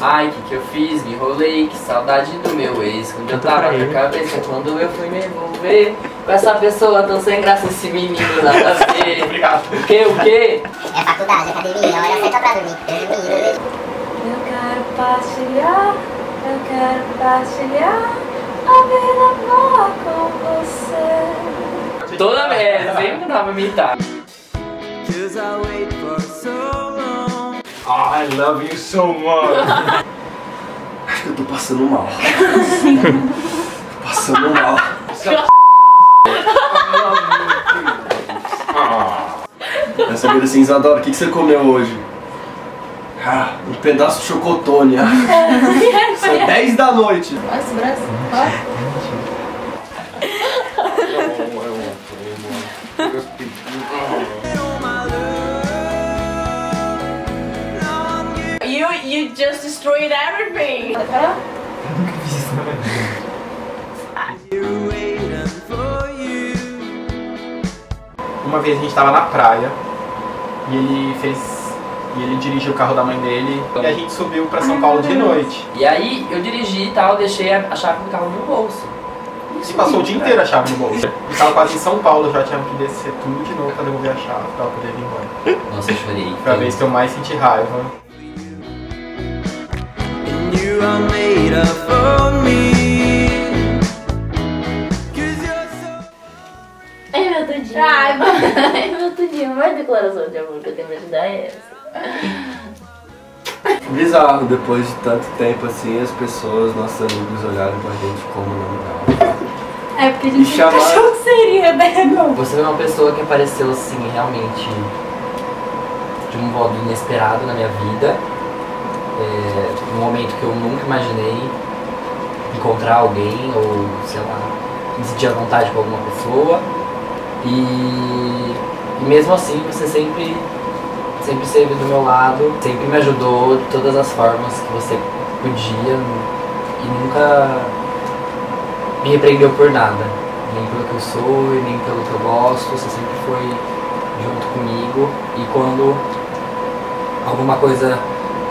Ai, que que eu fiz? Me enrolei, que saudade do meu ex. Quando eu tava com a cabeça, quando eu fui me envolver com essa pessoa tão sem graça, esse menino nada a ver. Obrigado. O que, o que? É faculdade, academia, hora certa pra dormir. Dormir, Eu quero partilhar, eu quero partilhar a vida boa com você. Toda vez, sempre tentava imitar. Oh, I love you so much. Acho que eu tô passando mal. Tô passando mal. Essa vida assim, Isadora, o que, que você comeu hoje? Ah, um pedaço de chocotone. ah. São 10 da noite. Esse braço. Olha. You just destroyed everything. Uma vez a gente tava na praia e ele fez. E ele dirigiu o carro da mãe dele e a gente subiu pra São Paulo de noite. E aí eu dirigi e tal, deixei a chave do carro no bolso. E passou o dia inteiro a chave no bolso. E tava quase em São Paulo, já tinha que descer tudo de novo pra devolver a chave pra poder vir embora. Nossa, eu chorei. Foi a vez que eu mais senti raiva. Ai, meu tudinho. Ai, Ai, meu tudinho. A maior declaração de amor que eu tenho pra te dar é essa. Bizarro, depois de tanto tempo assim, as pessoas, nossos amigos olharam pra gente como não É porque a gente achou que seria, né? Você é uma pessoa que apareceu assim, realmente, de um modo inesperado na minha vida. É, um momento que eu nunca imaginei encontrar alguém ou, sei lá, me sentir à vontade com alguma pessoa. E, e mesmo assim, você sempre, sempre esteve do meu lado, sempre me ajudou de todas as formas que você podia e nunca me repreendeu por nada. Nem pelo que eu sou e nem pelo que eu gosto. Você sempre foi junto comigo. E quando alguma coisa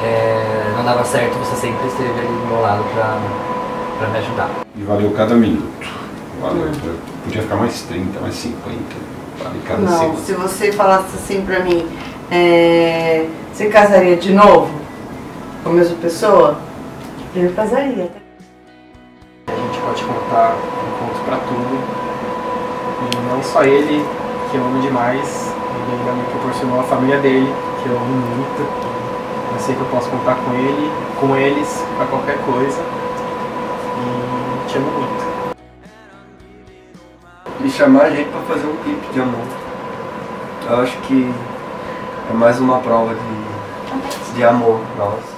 é, não dava certo, você sempre esteve ali do meu lado pra, pra me ajudar. E valeu cada minuto. Valeu. Eu podia ficar mais 30, mais 50. Vale cada Não, segundo. se você falasse assim pra mim, é, você casaria de novo com a mesma pessoa? Eu casaria. A gente pode contar com conto pra tudo. E não só ele, que eu amo demais, ele ainda me proporcionou a família dele, que eu amo muito. Eu sei que eu posso contar com ele, com eles, pra qualquer coisa. E te amo muito. E chamar a gente pra fazer um clipe de amor. Eu acho que é mais uma prova de, de amor nosso.